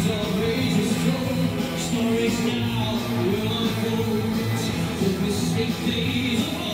Stories now will unfold The mystic days